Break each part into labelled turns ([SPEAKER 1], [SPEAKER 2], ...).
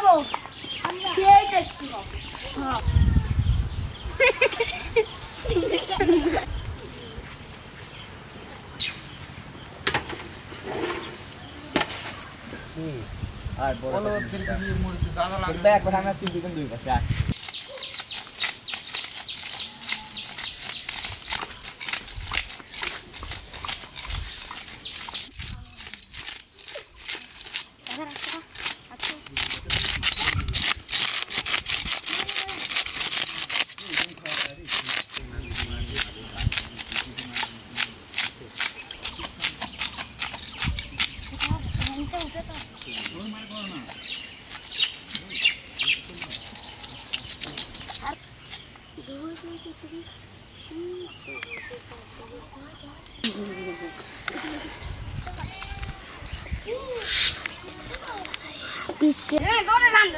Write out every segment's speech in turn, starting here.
[SPEAKER 1] খাব
[SPEAKER 2] সেই টেস্টি
[SPEAKER 3] আর বড় একবার আচ্ছা, আমরা আচ্ছা। তিন দুজন দুই পাশে
[SPEAKER 2] Picche.
[SPEAKER 1] Eh,
[SPEAKER 4] dove l'hanno?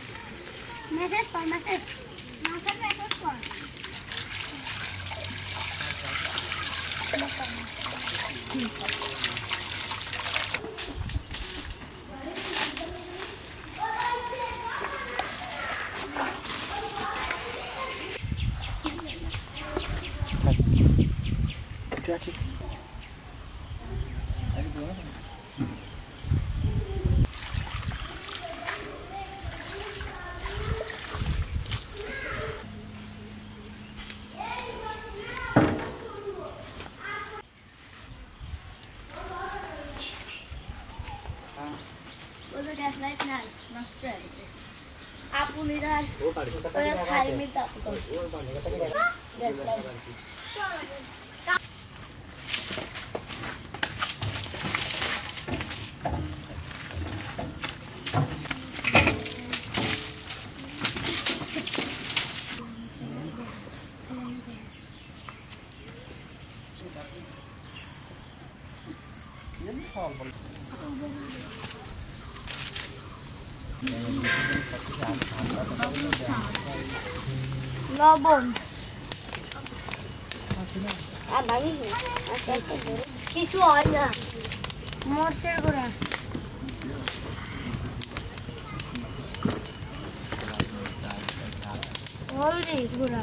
[SPEAKER 4] Message কর মেসেজ মেসেজ মেসেজ কর ওদের গ্যাস
[SPEAKER 3] वो
[SPEAKER 2] तो आप
[SPEAKER 1] না আস্তে আস্তে
[SPEAKER 4] ধরে।
[SPEAKER 1] কিছু হয় না মরচের গুঁড়া হলদি গুঁড়া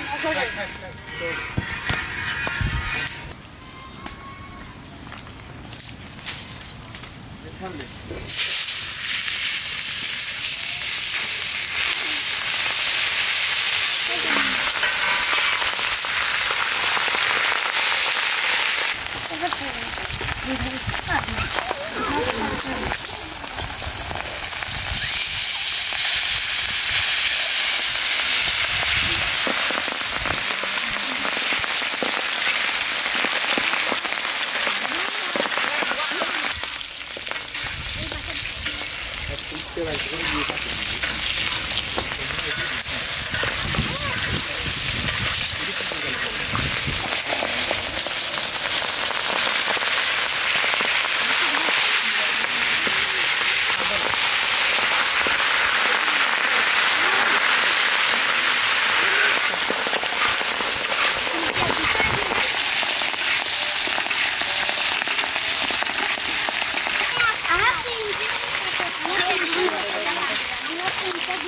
[SPEAKER 1] はいはいはい。
[SPEAKER 2] ってないところにいたと思う。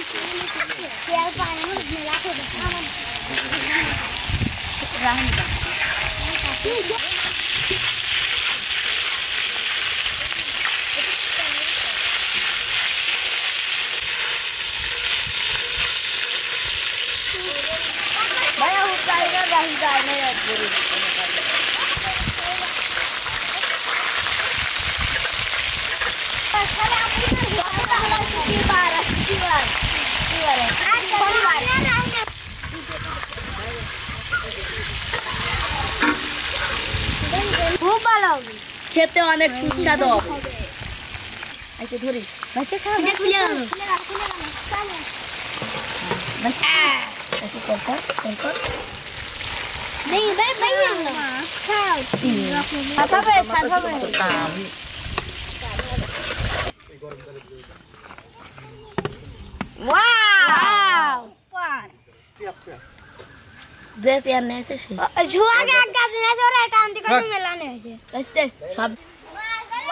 [SPEAKER 4] Diğer bayramımız merak edin. Tamam.
[SPEAKER 2] Rahmi bak. Bayağı hızlarına da hızlarına yapıyoruz.
[SPEAKER 4] Selam.
[SPEAKER 2] খেতে অনেক সুস্বাদু আচ্ছা ধরি বাচ্চা খাও
[SPEAKER 1] এটা খুলে গেল
[SPEAKER 2] একটু করতো করতো
[SPEAKER 4] নেই ভাই ভাই খাও সাথাবে সাথাবে
[SPEAKER 1] Wow!
[SPEAKER 4] Super!
[SPEAKER 2] Bep yan nese si.
[SPEAKER 1] Jua ke agak nese orang kan di kau melan aja.
[SPEAKER 2] Pasti. Sab. Wow!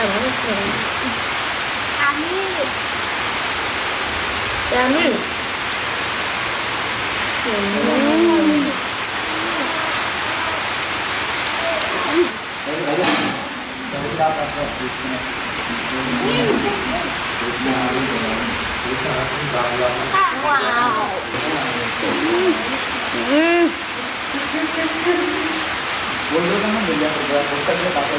[SPEAKER 2] Amin.
[SPEAKER 1] Amin.
[SPEAKER 2] Amin. Amin.
[SPEAKER 1] Wow.
[SPEAKER 2] Hmm.
[SPEAKER 3] Boleh kan menjadi yang terberat, bukan dia pakai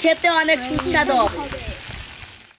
[SPEAKER 2] খেতে অনেক সুস্বাদু।